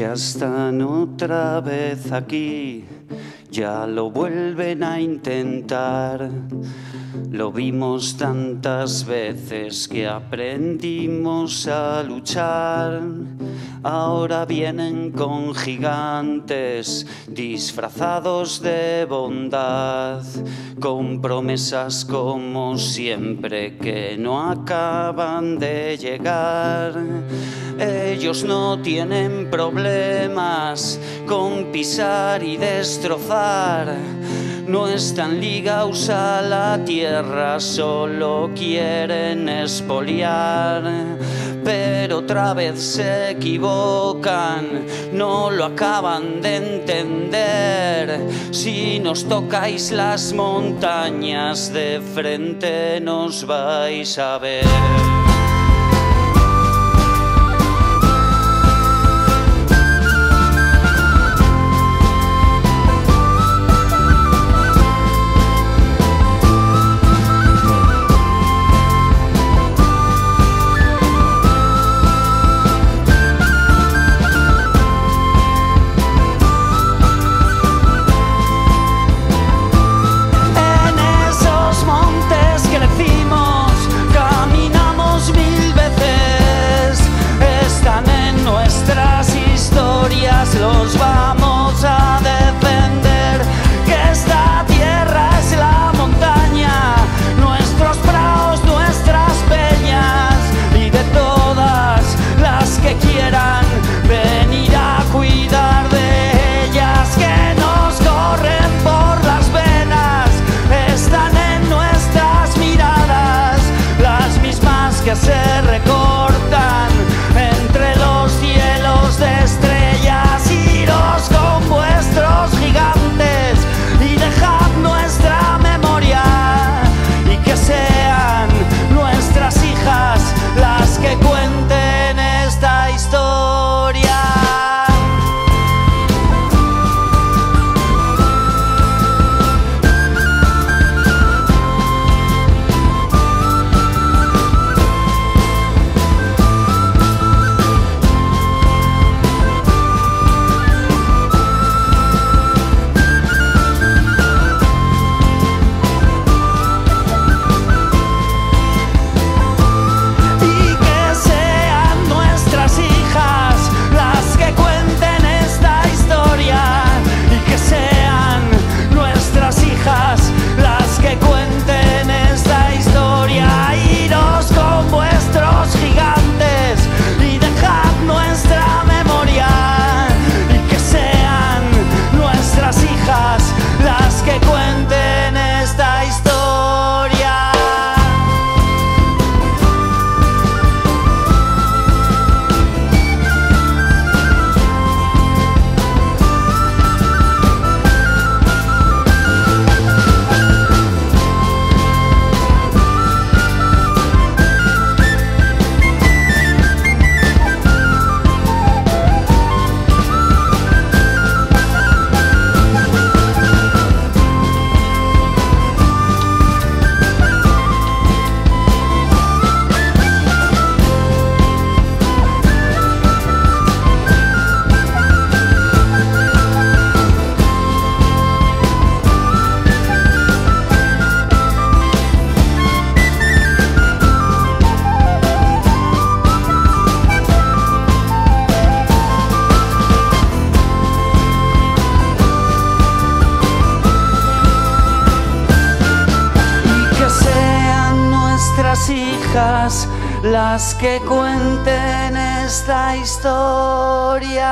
ya están otra vez aquí, ya lo vuelven a intentar. Lo vimos tantas veces que aprendimos a luchar. Ahora vienen con gigantes disfrazados de bondad, con promesas como siempre que no acaban de llegar. Ellos no tienen problemas con pisar y destrozar no están ligados a la tierra, solo quieren espoliar. Pero otra vez se equivocan, no lo acaban de entender. Si nos tocáis las montañas de frente, nos vais a ver. las que. Las que cuenten esta historia.